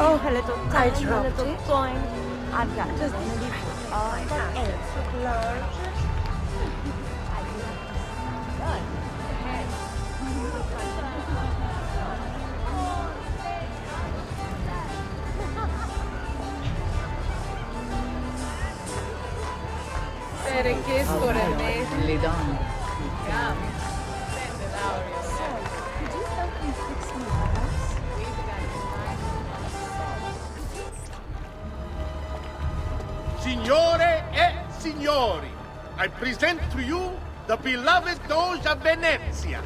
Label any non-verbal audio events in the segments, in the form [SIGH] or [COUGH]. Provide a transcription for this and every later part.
Oh, a little I tiny dropped little it. coin. I've got just maybe all for eight. Large. Perché scorrere? Li done. Signori, I present to you the beloved Doge of Venezia.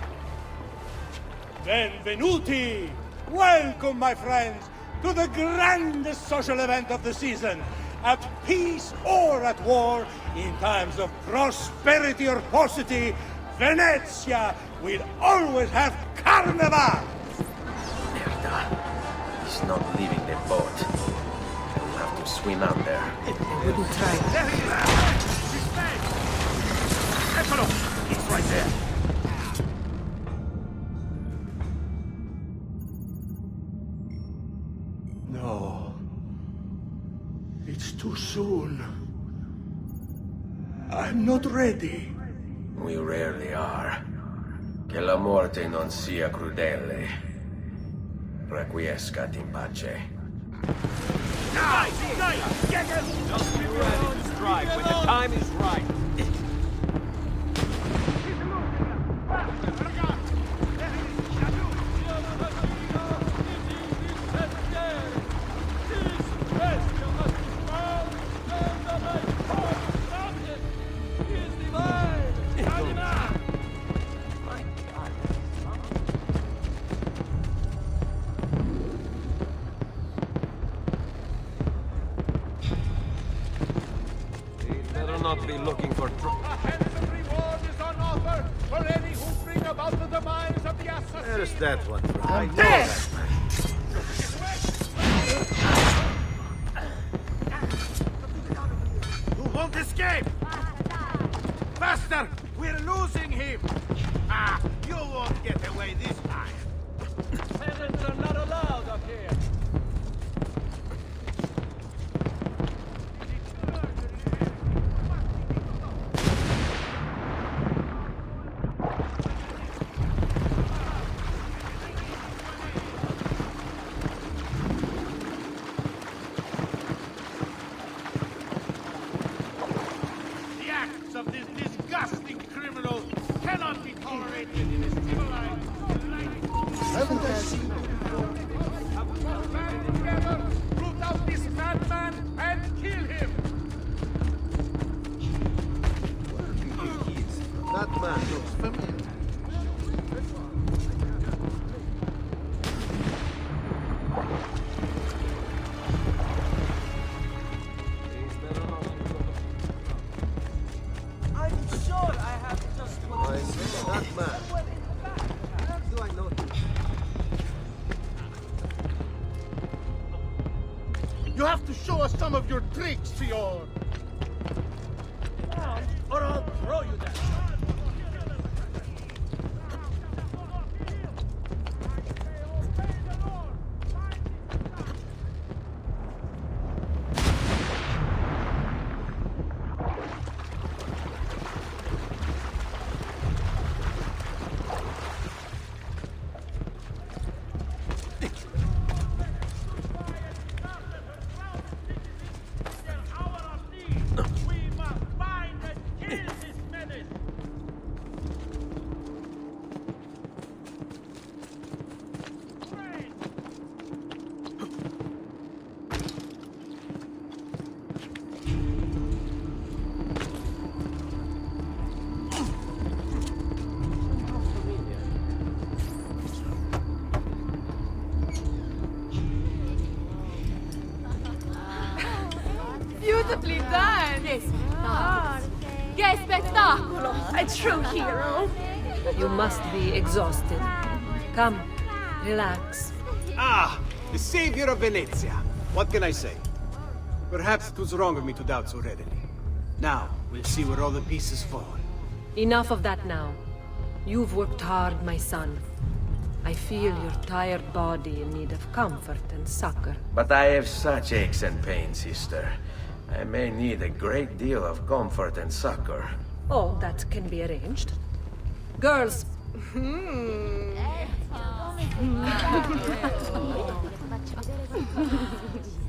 Benvenuti! Welcome, my friends, to the grandest social event of the season. At peace or at war, in times of prosperity or paucity, Venezia will always have carnival! Merda. He's not leaving the boat. He'll to swim out there. Wouldn't try. There he is! He's back! Eccolo! He's right there. No. It's too soon. I'm not ready. We rarely are. Che la morte non sia crudele. Requiescat in pace. Nice! Nice! Get him! Just be ready to strike when the time is right. Not be looking for trouble. A handsome reward is on offer for any who bring about the demise of the assassin. There's that one. I know There. that. You won't escape! Faster! We're losing him! Ah, you won't get away this time! Peasants are not allowed up here. Together, root out this madman and kill him! That man looks familiar. I'm sure I have just I that man. Some of your tricks, Sior! Or I'll throw you down. Beautifully done! Yes. Che spettacolo! A true hero. You must be exhausted. Come, relax. Ah, the savior of Venezia. What can I say? Perhaps it was wrong of me to doubt so readily. Now, we'll see where all the pieces fall. Enough of that now. You've worked hard, my son. I feel your tired body in need of comfort and succor. But I have such aches and pains, sister. I may need a great deal of comfort and succor. Oh, that can be arranged. Girls, hmm. [LAUGHS] [LAUGHS]